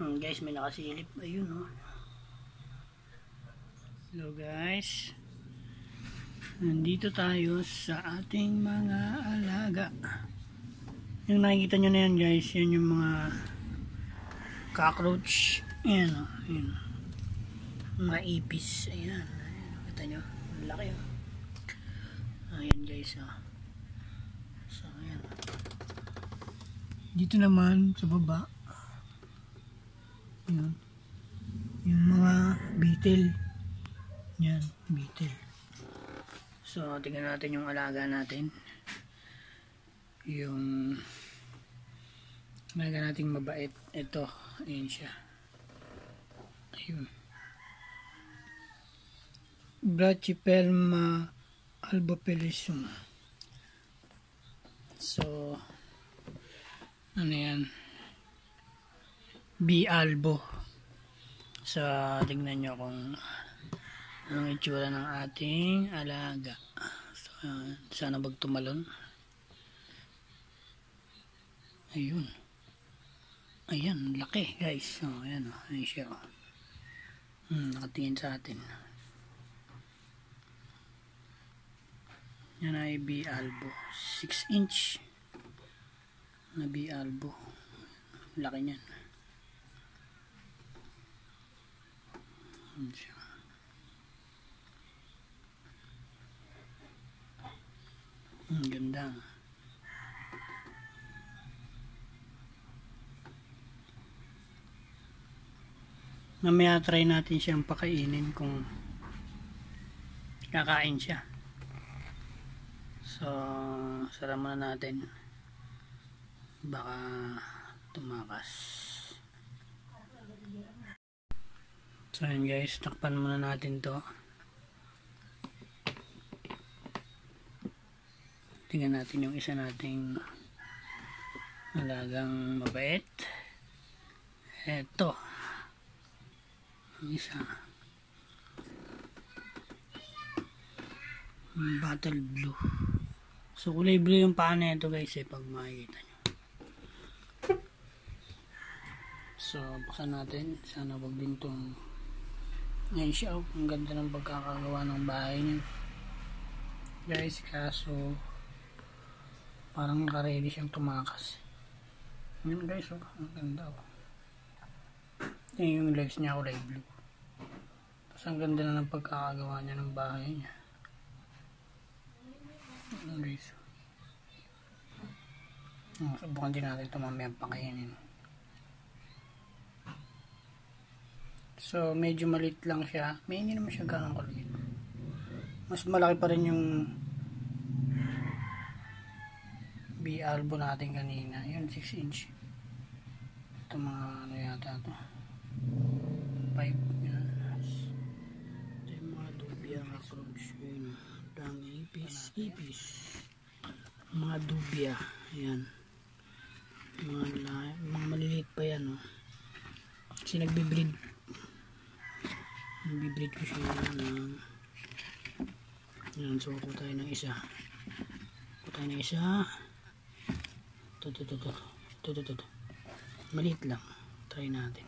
Hmm, guys, may nakasilip. Ayun, oh. Hello, guys. Nandito tayo sa ating mga alaga. Yung nakikita nyo na yan, guys, yan yung mga cockroach. Ayan, oh. Ayan. Mga ipis. Ayan. Ayan. Kita nyo? Laki, oh. Ayan, guys, oh. So, ayan. Dito naman, sa baba, yun. Yung mga beetle. Yan, beetle. So, tingnan natin yung alaga natin. Yung alaga nating mabait. Ito, ayun siya. Ayun. Brachypelma albopelissum. So, ano yan? B-albo. So, tingnan nyo kung anong itsura ng ating alaga. So, sana wag tumalon. Ayun. Ayan, laki guys. So, ayan o. Oh, ayan siya o. Oh. Hmm, nakatingin sa atin. Yan ay B-albo. 6 inch na B-albo. Laki niyan. Ang ganda. Mamaya try natin siyang pakainin kung kakain siya. So, sara muna natin. Baka tumakas. So yun guys, takpan muna natin to. Tingnan natin yung isa nating alagang mabait. Eto. Ang isa. Battle blue. So kulay blue yung paa na guys eh pag makikita nyo. So buksan natin. Sana wag din tong ngayon siya, oh, ang ganda ng pagkakagawa ng bahay niya. Guys, kaso parang nakaready siyang tumakas. Yun guys, oh, ang ganda oh. Yan yung legs niya kulay blue. Tapos ang ganda na ng pagkakagawa niya ng bahay niya. Yan guys. Oh, subukan din natin ito mamaya pakainin. So, medyo malit lang siya. May hindi naman siya ganang kalit. Mas malaki pa rin yung B-albo natin kanina. Yun, 6 inch. Ito mga ano yata ito. 5. Yan. Ito yung mga dubia macromes. Yun. Dang ipis. Ipis. Mga dubia. Ayan. Mga, mga maliliit pa yan. Oh. Kasi nagbe-breed bibreed ko siya ng yan so kuha tayo ng isa. Kuha tayo ng isa. Ito ito ito ito. Ito ito maliit lang. Try natin.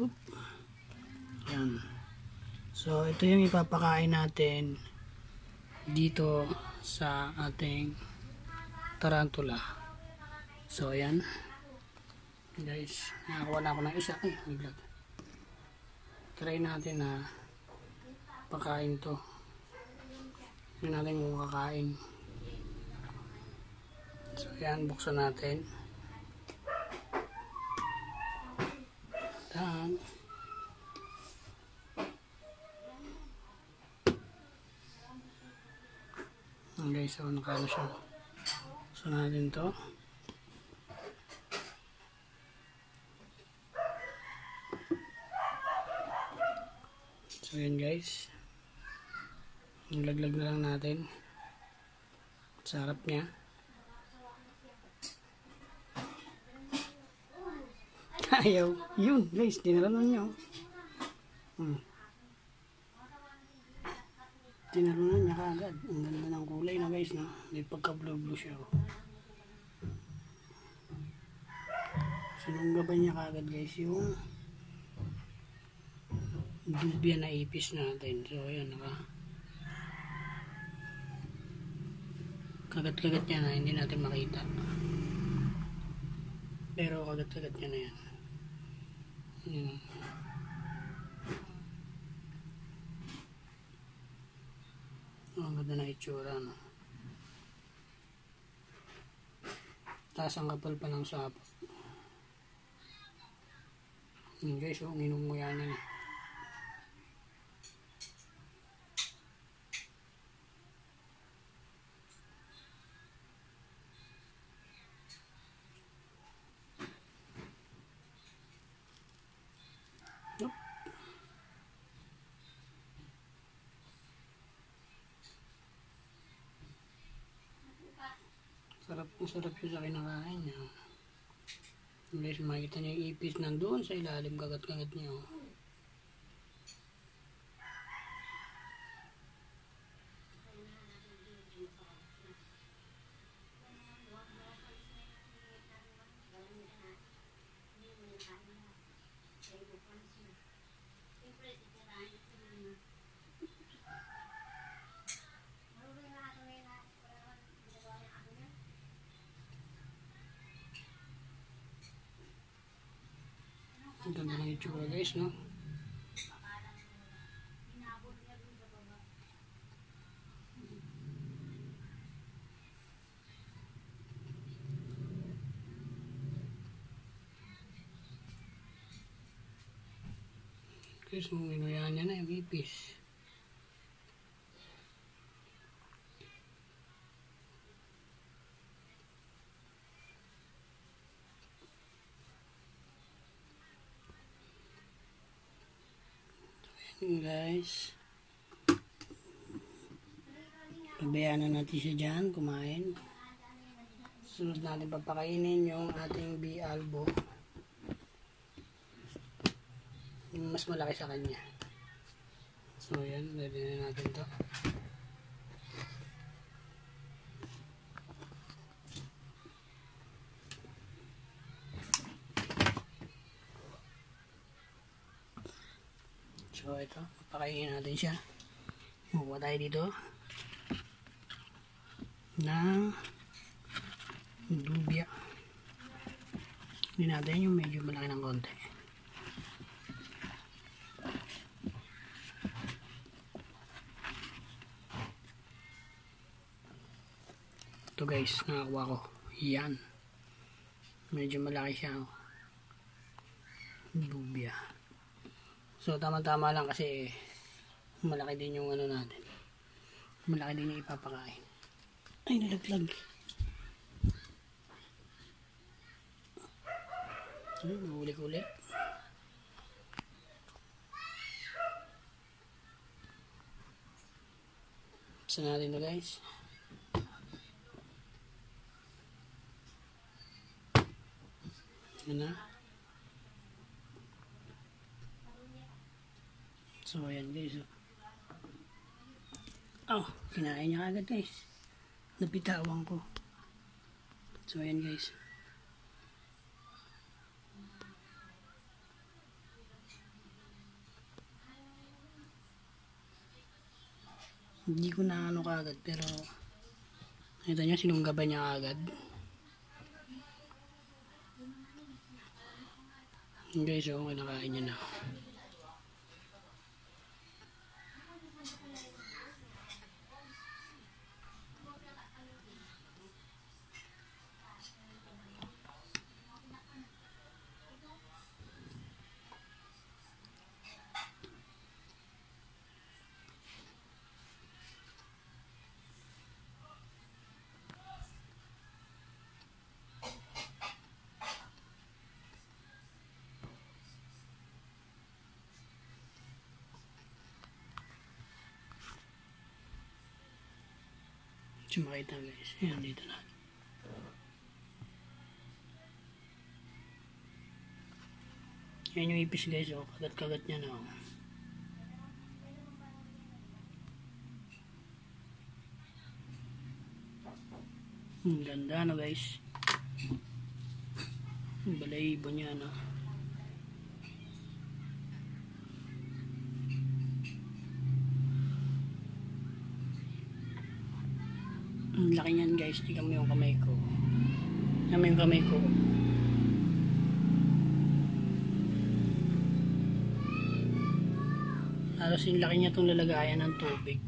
Oop. yan so ito yung ipapakain natin dito sa ating tarantula. So ayan. Guys nakakuha na ako ng isa. Ay may vlog try natin na pakain to. Hindi natin kung kakain. So yan buksan natin. Dan okay so nakano siya. So natin to So yun guys. Nilaglag na lang natin. Sarap niya. Ayaw. Yun guys. Dinalaman niya. Hmm. Tinalunan niya kagad. Ang ganda ng kulay na guys. No? May pagka blue blue siya. Oh. Sinunggaban niya kagad guys yung dubya na ipis natin. So ayan naka kagat-kagat niya na hindi natin makita. Pero kagat-kagat niya na yan. Ayan. Ang ganda na itsura no. Taas ang kapal pa ng sapot. Yun guys, oh, ninunguya na niya. Na sarap siya sa kinakain niya. Guys, makikita niyo yung ipis nandoon sa ilalim, kagat-kagat niya. oh. Ang itsura guys, no? Guys, kung inuyan niya na yung ipis. Yun guys. Pabayaan na natin siya dyan, kumain. Sunod natin papakainin yung ating B-albo. Mas malaki sa kanya. So yan, ready na natin to. So ito, papakainin natin siya. Makuha tayo dito ng dubya. Hindi natin yung medyo malaki ng konti. Ito guys, nakakuha ko. Yan. Medyo malaki siya. oh. Dubya. So, tama-tama lang kasi malaki din yung ano natin. Malaki din yung ipapakain. Ay, nalaglag. Ay, nahulik ulit. Saan natin to guys? Yan na. So, ayan guys. Oh, kinain niya agad guys. Napitawan ko. So, ayan guys. Hindi ko na ano kagad pero nakita niya sinunggaban niya agad. Guys, oh, kinakain niya na. So makita guys, ayan dito na. Yan yung ipis guys, oh. kagat-kagat niya na. Oh. Ang ganda no guys. Yung balahibo niya, no? Ang laki niyan guys, tingnan mo yung kamay ko. Tingnan mo yung kamay ko. Halos yung laki niya itong lalagayan ng tubig.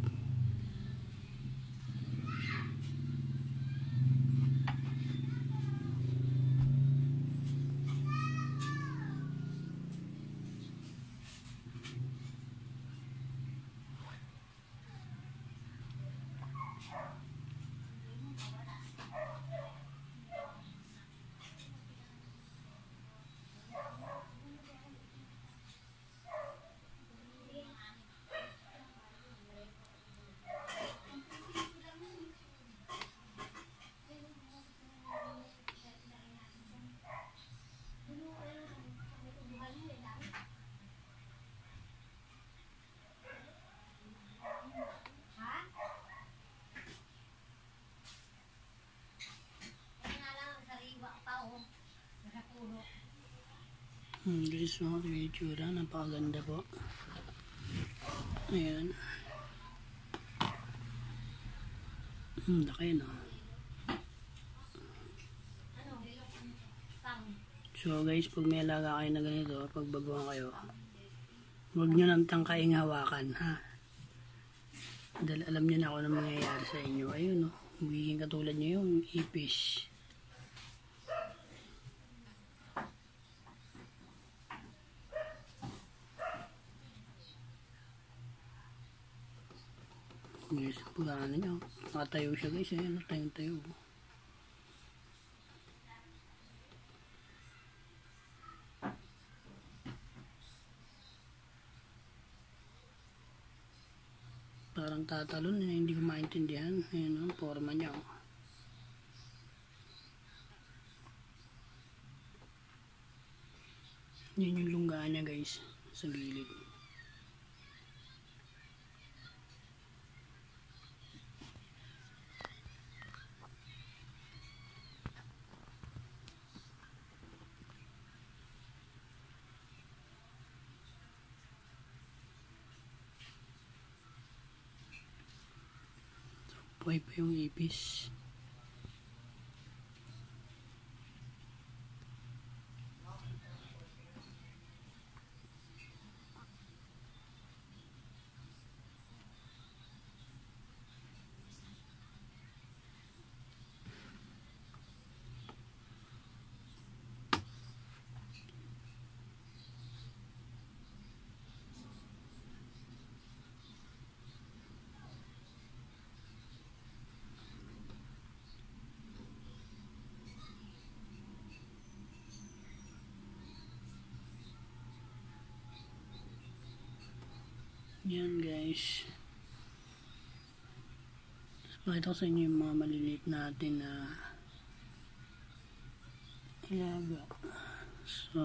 Hmm, guys, mga pinitsura. Napakaganda po. Ayan. Hmm, laki no. So guys, pag may alaga kayo na ganito, pag baguhan kayo, huwag nyo nang tangkaing hawakan, ha? Dahil alam nyo na kung ano mangyayari sa inyo. Ayun, no? Magiging katulad nyo yung ipis. Guys, pag ano nyo, nakatayo siya guys, eh, tayo tayo. Parang tatalon, eh, hindi ko maintindihan. Ayan ang forma niya. oh. Yan yung lungga niya guys, sa gilid. Buhay pa yung ipis. Yan guys. Pakita ko sa inyo yung mga maliliit natin na ilaga. So,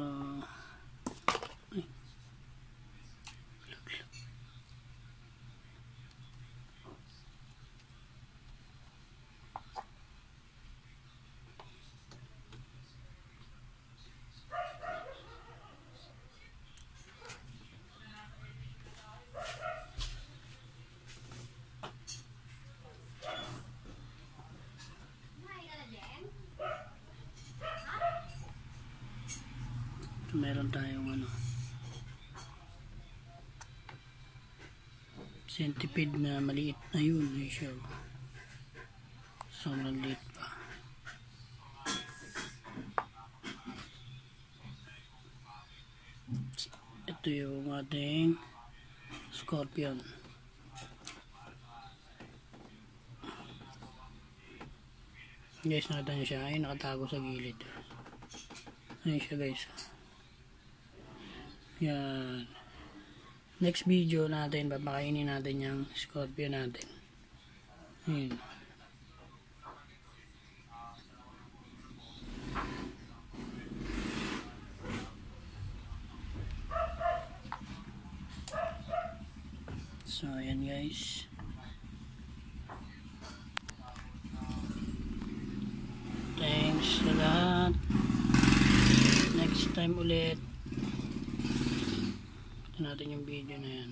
meron tayong ano centipede na maliit na yun yun siya. Sobrang liit pa. Ito yung ating scorpion. Guys nakita siya? Ay nakatago sa gilid. Ayun siya guys yan. Next video natin, papakainin natin yung scorpio natin. Ayan. So, ayan guys. Thanks sa lahat. next time ulit natin yung video na yan